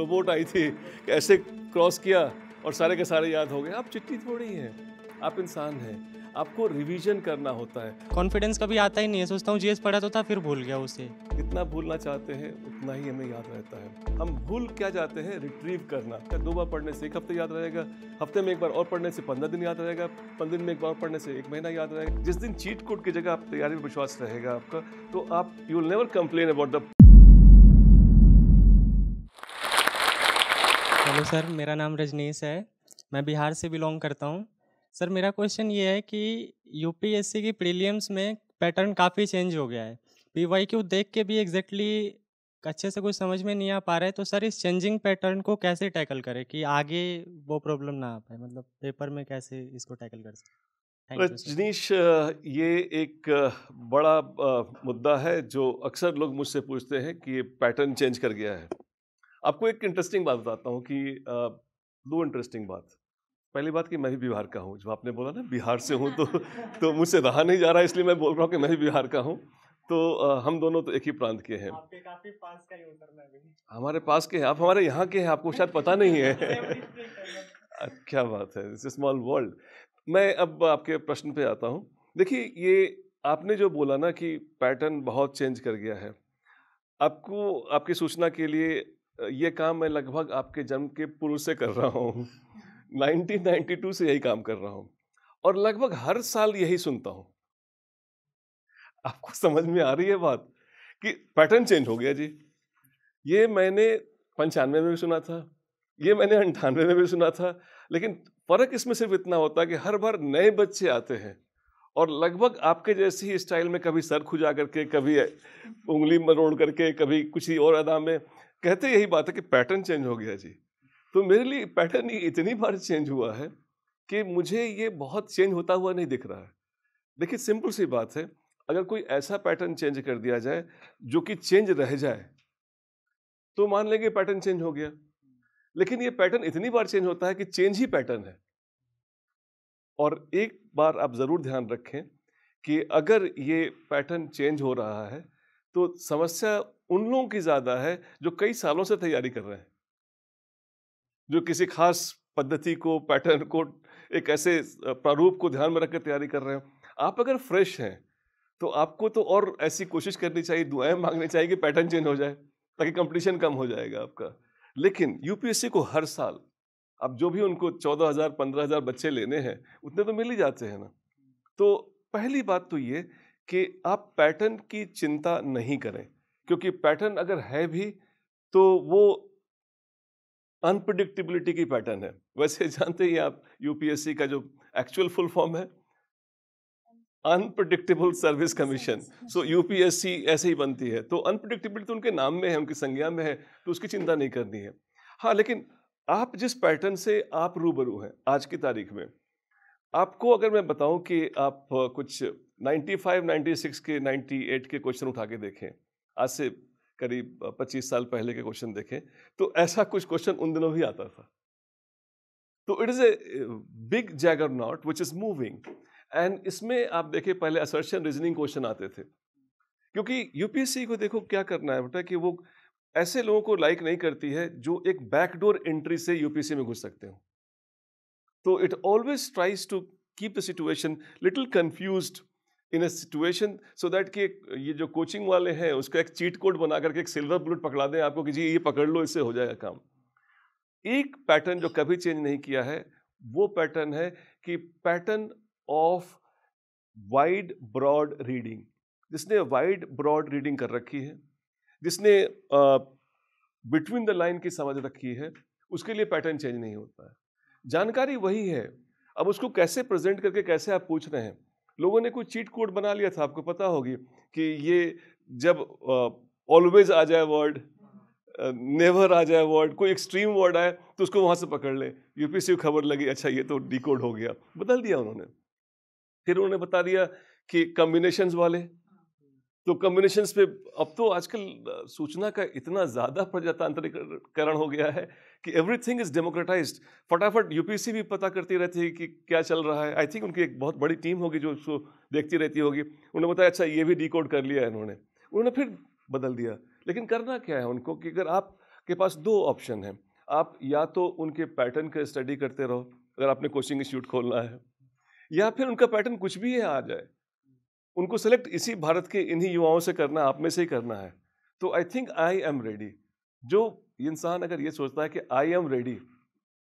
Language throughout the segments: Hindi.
रोबोट आई थी ऐसे क्रॉस किया और सारे के सारे याद हो गए। आप चिट्ठी थोड़ी हैं आप इंसान हैं आपको रिवीजन करना होता है। कॉन्फिडेंस कभी आता ही नहीं है। सोचता हूँ जीएस पढ़ा तो था फिर भूल गया उसे। जितना भूलना चाहते हैं उतना ही हमें याद रहता है। हम भूल क्या चाहते हैं? रिट्रीव करना। दो बार पढ़ने से एक हफ़्ते याद रहेगा? हफ़्ते में एक बार और पढ़ने से पंद्रह दिन याद रहेगा? पंद्रह दिन में एक बार पढ़ने से एक महीना याद रहेगा? जिस दिन चीट कोड की जगह आप तैयारी में विश्वास रहेगा आपका तो आप you will never complain about the hello sir, मेरा नाम रजनीश है। मैं बिहार से बिलोंग करता हूँ। सर, मेरा क्वेश्चन ये है कि यूपीएससी की प्रीलियम्स में पैटर्न काफ़ी चेंज हो गया है। पी वाई क्यू देख के भी एग्जैक्टली अच्छे से कुछ समझ में नहीं आ पा रहा तो सर इस चेंजिंग पैटर्न को कैसे टैकल करें कि आगे वो प्रॉब्लम ना आ पाए? मतलब पेपर में कैसे इसको टैकल कर सकते रजनीश, ये एक बड़ा मुद्दा है जो अक्सर लोग मुझसे पूछते हैं कि ये पैटर्न चेंज कर गया है। आपको एक इंटरेस्टिंग बात बताता हूँ कि दो इंटरेस्टिंग बात। पहली बात कि मैं भी बिहार का हूँ जो आपने बोला ना बिहार से हूँ तो तो मुझसे रहा नहीं जा रहा इसलिए मैं बोल रहा हूँ कि मैं भी बिहार का हूँ। तो हम दोनों तो एक ही प्रांत के हैं। आपके काफ़ी पास का ही हमारे पास के हैं आप हमारे यहाँ के हैं आपको शायद पता नहीं है। क्या बात है इट्स स्मॉल वर्ल्ड मैं अब आपके प्रश्न पे आता हूँ। देखिए ये आपने जो बोला ना कि पैटर्न बहुत चेंज कर गया है आपको आपकी सूचना के लिए ये काम मैं लगभग आपके जन्म के पूर्व से कर रहा हूँ। 1992 से यही काम कर रहा हूँ। और लगभग हर साल यही सुनता हूँ। आपको समझ में आ रही है बात? कि पैटर्न चेंज हो गया जी। ये मैंने पंचानवे में भी सुना था। ये मैंने अंठानवे में भी सुना था। लेकिन फ़र्क इसमें सिर्फ़ इतना होता है कि हर बार नए बच्चे आते हैं। और लगभग आपके जैसे ही स्टाइल में कभी सर खुजा करके, कभी उंगली मरोड़ करके, कभी कुछ ही और अदा में कहते यही बात है कि पैटर्न चेंज हो गया जी। तो मेरे लिए पैटर्न इतनी बार चेंज हुआ है कि मुझे ये बहुत चेंज होता हुआ नहीं दिख रहा है। देखिए सिंपल सी बात है, अगर कोई ऐसा पैटर्न चेंज कर दिया जाए जो कि चेंज रह जाए तो मान लेंगे पैटर्न चेंज हो गया। लेकिन ये पैटर्न इतनी बार चेंज होता है कि चेंज ही पैटर्न है। और एक बार आप ज़रूर ध्यान रखें कि अगर ये पैटर्न चेंज हो रहा है तो समस्या उन लोगों की ज़्यादा है जो कई सालों से तैयारी कर रहे हैं। जो किसी खास पद्धति को, पैटर्न को, एक ऐसे प्रारूप को ध्यान में रखकर तैयारी कर रहे हैं। आप अगर फ्रेश हैं तो आपको तो और ऐसी कोशिश करनी चाहिए, दुआएँ मांगनी चाहिए कि पैटर्न चेंज हो जाए, ताकि कंपटीशन कम हो जाएगा आपका। लेकिन यूपीएससी को हर साल अब जो भी उनको चौदह हज़ार, पंद्रह हज़ार बच्चे लेने हैं, उतने तो मिल ही जाते हैं ना। तो पहली बात तो ये कि आप पैटर्न की चिंता नहीं करें क्योंकि पैटर्न अगर है भी तो वो अनप्रडिक्टेबिलिटी की पैटर्न है। वैसे जानते ही आप यूपीएससी का जो एक्चुअल फुल फॉर्म है unpredictable service commission so UPSC ऐसे ही बनती है। तो अनप्रडिक्टेबिलिटी तो उनके नाम में है उनकी संज्ञा में है तो उसकी चिंता नहीं करनी है। हाँ लेकिन आप जिस पैटर्न से आप रूबरू हैं आज की तारीख में आपको अगर मैं बताऊँ कि आप कुछ 95, 96 के 98 के क्वेश्चन उठा के देखें। आज से करीब 25 साल पहले के क्वेश्चन देखें तो ऐसा कुछ क्वेश्चन उन दिनों भी आता था। तो it is a big juggernaut which is moving and इसमें आप देखें पहले असर्शन रीजनिंग क्वेश्चन आते थे। क्योंकि यूपीएससी को देखो क्या करना है बेटा कि वो ऐसे लोगों को लाइक नहीं करती है जो एक बैकडोर एंट्री से यूपीएससी में घुस सकते हो। तो it always tries to keep the situation little confused in a situation so that कि ये जो कोचिंग वाले हैं, उसका एक चीट कोड बना करके एक सिल्वर बुलेट पकड़ा दें आपको कि जी, ये पकड़ लो, इससे हो जाएगा काम। एक पैटर्न जो कभी चेंज नहीं किया है, वो पैटर्न है कि pattern of wide broad reading जिसने वाइड ब्रॉड रीडिंग कर रखी है, जिसने बिटवीन द लाइन की समझ रखी है, उसके लिए पैटर्न चेंज नहीं होता है। जानकारी वही है। अब उसको कैसे प्रेजेंट करके कैसे आप पूछ रहे हैं? लोगों ने कोई चीट कोड बना लिया था, आपको पता होगी कि ये जब ऑलवेज आ जाए वर्ड नेवर आ जाए वर्ड कोई एक्सट्रीम वर्ड आए तो उसको वहाँ से पकड़ ले। यूपीसी को खबर लगी अच्छा ये तो डिकोड हो गया। बदल दिया उन्होंने। फिर उन्होंने बता दिया कि कम्बिनेशंस वाले तो कम्बिनेशन पे अब तो आजकल सूचना का इतना ज़्यादा प्रजातांत्रिकरण हो गया है कि एवरीथिंग इज़ डेमोक्रेटाइज फटाफट यूपीसी भी पता करती रहती है कि क्या चल रहा है। आई थिंक उनकी एक बहुत बड़ी टीम होगी जो उसको देखती रहती होगी। उन्होंने बताया अच्छा ये भी डिकोड कर लिया है इन्होंने। उन्होंने फिर बदल दिया। लेकिन करना क्या है उनको कि अगर आपके पास दो ऑप्शन है, आप या तो उनके पैटर्न का स्टडी करते रहो, अगर आपने कोचिंग इंस्टीट्यूट खोलना है, या फिर उनका पैटर्न कुछ भी है, आ जाए। उनको सेलेक्ट इसी भारत के इन्हीं युवाओं से करना, आप में से ही करना है। तो I think I am ready जो इंसान अगर ये सोचता है कि I am ready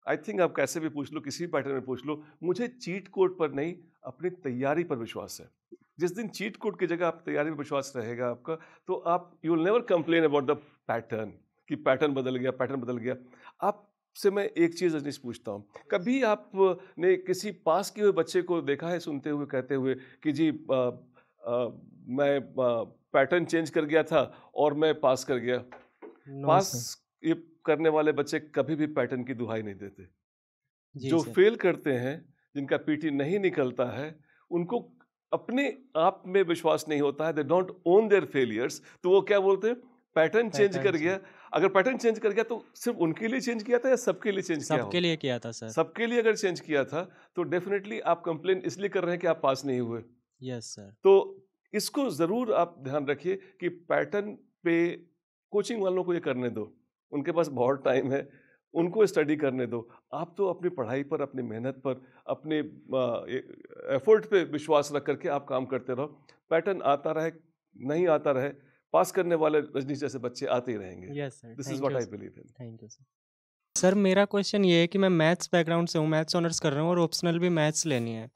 I think आप कैसे भी पूछ लो, किसी भी पैटर्न में पूछ लो, मुझे चीट कोड पर नहीं, अपनी तैयारी पर विश्वास है। जिस दिन चीट कोड की जगह आप तैयारी पर विश्वास रहेगा आपका तो आप you will never complain about the pattern कि पैटर्न बदल गया पैटर्न बदल गया। आप से मैं एक चीज़ अजनीश पूछता हूँ, कभी आपने किसी पास के हुए बच्चे को देखा है सुनते हुए, कहते हुए कि जी आ, मैं पैटर्न चेंज कर गया था और मैं पास कर गया। No, पास ये करने वाले बच्चे कभी भी पैटर्न की दुहाई नहीं देते। जो फेल करते हैं जिनका पीटी नहीं निकलता है उनको अपने आप में विश्वास नहीं होता है they don't own their failures तो वो क्या बोलते हैं? पैटर्न चेंज कर गया। अगर पैटर्न चेंज कर गया तो सिर्फ़ उनके लिए चेंज किया था या सबके लिए चेंज किया सबके लिए किया था सर सबके लिए अगर चेंज किया था तो डेफिनेटली आप कंप्लेन इसलिए कर रहे हैं कि आप पास नहीं हुए। यस yes, सर तो इसको ज़रूर आप ध्यान रखिए कि पैटर्न पे कोचिंग वालों को ये करने दो। उनके पास बहुत टाइम है उनको स्टडी करने दो। आप तो अपनी पढ़ाई पर अपनी मेहनत पर अपने एफर्ट पे विश्वास रख करके आप काम करते रहो। पैटर्न आता रहे नहीं आता रहे पास करने वाले रजनीश जैसे बच्चे आते ही रहेंगे। This is what I believe in thank you sir. Sir मेरा क्वेश्चन ये है कि मैं मैथ्स बैकग्राउंड से हूँ मैथ्स ऑनर्स कर रहा हूँ और ऑप्शनल भी मैथ्स लेनी है।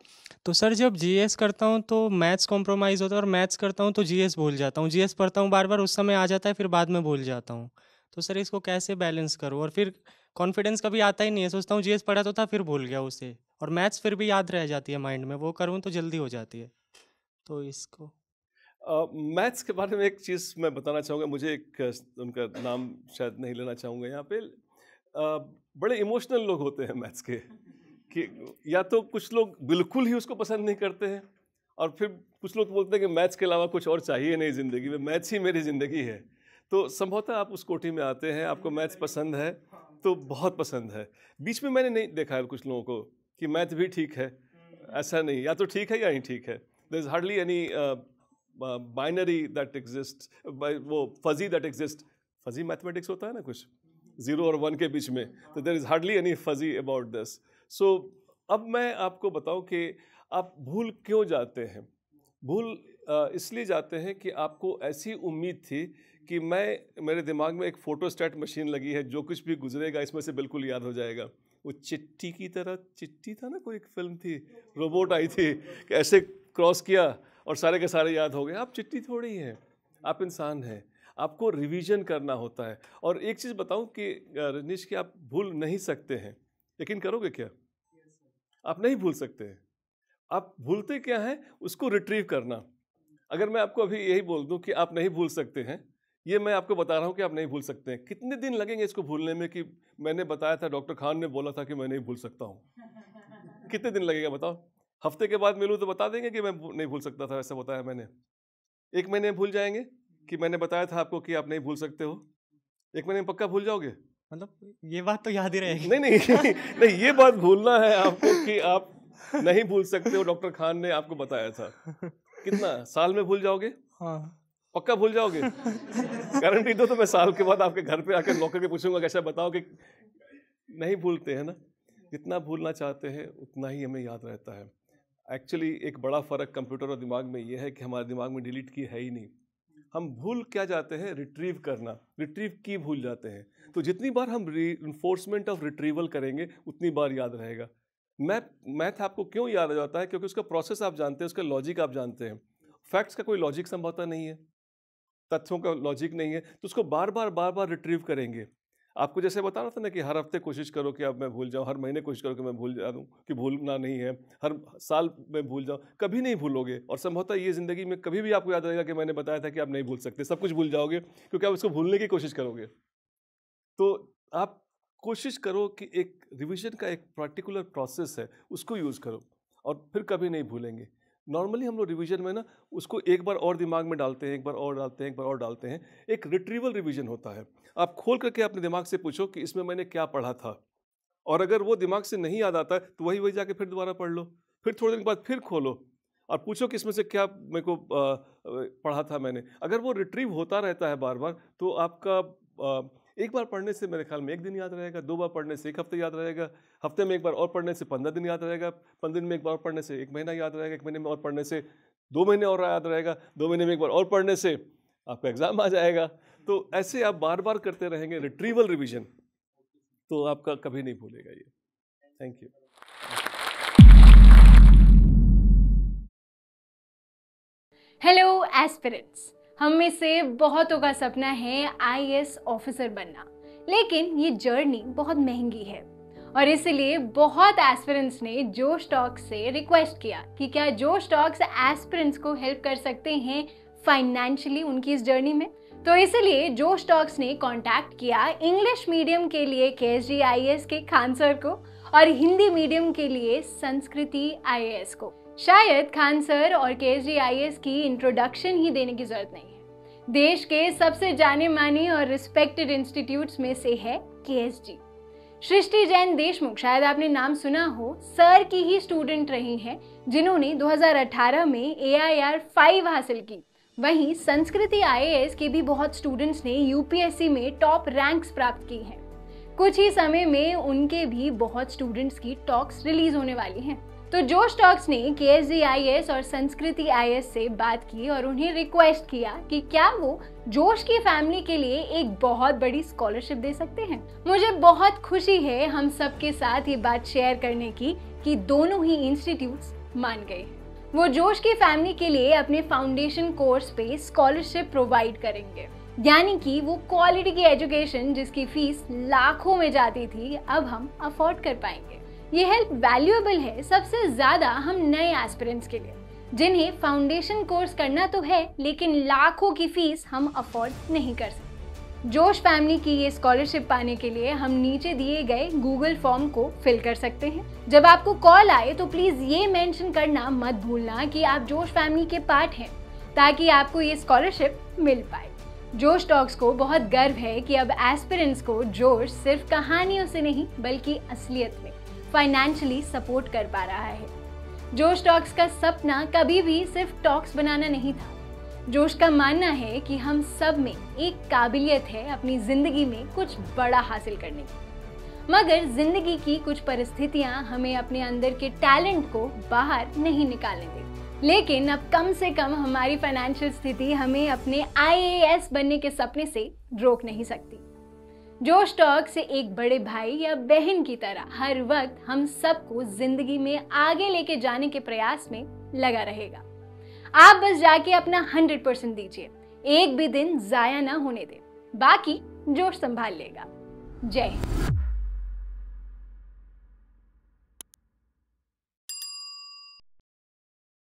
तो सर जब जीएस करता हूँ तो मैथ्स कॉम्प्रोमाइज़ होता है और मैथ्स करता हूँ तो जीएस भूल जाता हूँ। जीएस पढ़ता हूँ बार बार उस समय आ जाता है फिर बाद में भूल जाता हूँ। तो सर इसको कैसे बैलेंस करूँ? और फिर कॉन्फिडेंस कभी आता ही नहीं है सोचता हूँ जीएस पढ़ा तो था फिर भूल गया उसे। और मैथ्स फिर भी याद रह जाती है माइंड में वो करूँ तो जल्दी हो जाती है। तो इसको मैथ्स uh, के बारे में एक चीज़ मैं बताना चाहूँगा मुझे एक उनका नाम शायद नहीं लेना चाहूँगा यहाँ पे बड़े इमोशनल लोग होते हैं मैथ्स के, कि या तो कुछ लोग बिल्कुल ही उसको पसंद नहीं करते हैं, और फिर कुछ लोग बोलते हैं कि मैथ्स के अलावा कुछ और चाहिए नहीं ज़िंदगी में, मैथ्स ही मेरी ज़िंदगी है। तो संभवतः आप उस कोठी में आते हैं, आपको मैथ्स पसंद है तो बहुत पसंद है। बीच में मैंने नहीं देखा है कुछ लोगों को कि मैथ भी ठीक है, ऐसा नहीं, या तो ठीक है या नहीं ठीक है। There is hardly any binary that exist वो fuzzy that exist fuzzy mathematics होता है ना कुछ? ज़ीरो और वन के बीच में तो there is hardly any fuzzy about this so अब मैं आपको बताऊँ कि आप भूल क्यों जाते हैं? भूल इसलिए जाते हैं कि आपको ऐसी उम्मीद थी कि मैं, मेरे दिमाग में एक फ़ोटो स्टैट मशीन लगी है, जो कुछ भी गुजरेगा, इसमें से बिल्कुल याद हो जाएगा। वो चिट्ठी की तरह, चिट्ठी था ना कोई एक फ़िल्म थी रोबोट आई थी, कि ऐसे क्रॉस किया और सारे के सारे याद हो गए। आप चिट्ठी थोड़ी हैं, आप इंसान हैं। आपको रिवीजन करना होता है। और एक चीज़ बताऊँ कि रजनीश कि आप भूल नहीं सकते हैं। यकीन करोगे क्या? आप नहीं भूल सकते हैं। आप भूलते क्या हैं? उसको रिट्रीव करना। अगर मैं आपको अभी यही बोल दूँ कि आप नहीं भूल सकते हैं ये मैं आपको बता रहा हूँ कि आप नहीं भूल सकते हैं। कितने दिन लगेंगे इसको भूलने में कि मैंने बताया था डॉक्टर खान ने बोला था कि मैं नहीं भूल सकता हूँ? कितने दिन लगेगा बताओ? हफ़्ते के बाद मिलूँ तो बता देंगे कि मैं नहीं भूल सकता था ऐसा बताया मैंने। एक महीने में भूल जाएँगे? कि मैंने बताया था आपको कि आप नहीं भूल सकते हो? एक महीने में पक्का भूल जाओगे? मतलब ये बात तो याद ही रहेगी। नहीं नहीं नहीं ये बात भूलना है आपको कि आप नहीं भूल सकते हो डॉक्टर खान ने आपको बताया था। कितना? साल में भूल जाओगे? हाँ। पक्का भूल जाओगे? गारंटी दो तो मैं साल के बाद आपके घर पे आकर नौकर के पूछूँगा कैसा बताओ कि नहीं भूलते हैं ना? जितना भूलना चाहते हैं उतना ही हमें याद रहता है। एक्चुअली एक बड़ा फ़र्क कंप्यूटर और दिमाग में ये है कि हमारे दिमाग में डिलीट की है ही नहीं। हम भूल क्या जाते हैं? रिट्रीव करना। रिट्रीव की भूल जाते हैं। तो जितनी बार हम री इन्फोर्समेंट ऑफ़ रिट्रीवल करेंगे, उतनी बार याद रहेगा। मैथ मैथ आपको क्यों याद आ जाता है? क्योंकि उसका प्रोसेस आप जानते हैं, उसका लॉजिक आप जानते हैं। फैक्ट्स का कोई लॉजिक संभवता नहीं है। तथ्यों का लॉजिक नहीं है। तो उसको बार बार बार बार रिट्रीव करेंगे। आपको जैसे बता रहा था ना कि हर हफ़्ते कोशिश करो कि अब मैं भूल जाऊँ, हर महीने कोशिश करो कि मैं भूल जा दूँ, कि भूलना नहीं है, हर साल मैं भूल जाऊँ, कभी नहीं भूलोगे। और संभवतः ये ज़िंदगी में कभी भी आपको याद रहेगा कि मैंने बताया था कि आप नहीं भूल सकते, सब कुछ भूल जाओगे, क्योंकि आप इसको भूलने की कोशिश करोगे। तो आप कोशिश करो कि एक रिविजन का एक पर्टिकुलर प्रोसेस है, उसको यूज़ करो और फिर कभी नहीं भूलेंगे। नॉर्मली हम लोग रिवीजन में ना उसको एक बार और दिमाग में डालते हैं, एक बार और डालते हैं, एक बार और डालते हैं। एक रिट्रीवल रिवीजन होता है। आप खोल करके अपने दिमाग से पूछो कि इसमें मैंने क्या पढ़ा था? और अगर वो दिमाग से नहीं याद आता है तो वही वही जाके फिर दोबारा पढ़ लो। फिर थोड़े दिन बाद फिर खोलो और पूछो कि इसमें से क्या मेरे को पढ़ा था मैंने। अगर वो रिट्रीव होता रहता है बार बार तो आपका एक बार पढ़ने से मेरे ख्याल में एक दिन याद रहेगा, दो बार पढ़ने से एक हफ़्ते याद रहेगा, हफ़्ते में एक बार और पढ़ने से पंद्रह दिन याद रहेगा, पंद्रह दिन में एक बार पढ़ने से एक महीना याद रहेगा, एक महीने में और पढ़ने से दो महीने और याद रहेगा, दो महीने में एक बार और पढ़ने से आपका एग्ज़ाम आ जाएगा। तो ऐसे आप बार बार करते रहेंगे रिट्रीवल रिविजन तो आपका कभी नहीं भूलेगा ये। थैंक यू हेलो एस्पिरेंट्स हम में से बहुतों का सपना है आईएएस ऑफिसर बनना। लेकिन ये जर्नी बहुत महँगी है। और इसलिए बहुत एस्पिरेंट्स ने जो स्टॉक से रिक्वेस्ट किया कि क्या जो स्टॉक्स एस्पिरेंट्स को हेल्प कर सकते हैं फाइनेंशियली उनकी इस जर्नी में? तो इसलिए जो स्टॉक्स ने कांटेक्ट किया इंग्लिश मीडियम के लिए के एस के खान सर को और हिंदी मीडियम के लिए संस्कृति आईएएस को। शायद खान सर और के की इंट्रोडक्शन ही देने की ज़रूरत नहीं है। देश के सबसे जाने माने और रिस्पेक्टेड इंस्टीट्यूट्स में से है के सृष्टि जैन देशमुख, शायद आपने नाम सुना हो, सर की ही स्टूडेंट रही हैं, जिन्होंने 2018 में ए आई आर फाइव हासिल की। वहीं संस्कृति आईएएस के भी बहुत स्टूडेंट्स ने यूपीएससी में टॉप रैंक्स प्राप्त की हैं। कुछ ही समय में उनके भी बहुत स्टूडेंट्स की टॉक्स रिलीज़ होने वाली हैं। तो जो स्टॉक्स ने के एस और संस्कृति आईएस से बात की और उन्हें रिक्वेस्ट किया कि क्या वो जोश की फैमिली के लिए एक बहुत बड़ी स्कॉलरशिप दे सकते हैं। मुझे बहुत खुशी है हम सबके साथ ये बात शेयर करने की कि दोनों ही इंस्टीट्यूट्स मान गए। वो जोश की फैमिली के लिए अपने फाउंडेशन कोर्स पे स्कॉलरशिप प्रोवाइड करेंगे। यानी कि वो क्वालिटी की एजुकेशन जिसकी फ़ीस लाखों में जाती थी, अब हम अफोर्ड कर पाएँगे। ये हेल्प वैल्यूएबल है सबसे ज़्यादा हम नए एस्पिरेंट्स के लिए। जिन्हें फाउंडेशन कोर्स करना तो है, लेकिन लाखों की फ़ीस हम अफोर्ड नहीं कर सकते। जोश फैमिली की ये स्कॉलरशिप पाने के लिए हम नीचे दिए गए गूगल फॉर्म को फिल कर सकते हैं। जब आपको कॉल आए तो प्लीज़ ये मेंशन करना मत भूलना कि आप जोश फैमिली के पार्ट हैं, ताकि आपको ये स्कॉलरशिप मिल पाए। जोश टॉक्स को बहुत गर्व है कि अब एस्पिरेंट्स को जोश सिर्फ़ कहानियों से नहीं, बल्कि असलियत में। फाइनेंशियली सपोर्ट कर पा रहा है। जोश टॉक्स का सपना कभी भी सिर्फ़ टॉक्स बनाना नहीं था। जोश का मानना है कि हम सब में एक काबिलियत है अपनी ज़िंदगी में कुछ बड़ा हासिल करने की। मगर ज़िंदगी की कुछ परिस्थितियाँ हमें अपने अंदर के टैलेंट को बाहर नहीं निकालने देती। लेकिन अब कम से कम हमारी फाइनेंशियल स्थिति हमें अपने आईएएस बनने के सपने से रोक नहीं सकती। जो टॉक से एक बड़े भाई या बहन की तरह हर वक्त हम सबको ज़िंदगी में आगे लेके जाने के प्रयास में लगा रहेगा। आप बस जाके अपना हंड्रेड परसेंट दीजिए। एक भी दिन जाया ना होने दे। बाकी जोश संभाल लेगा। जय हिंद।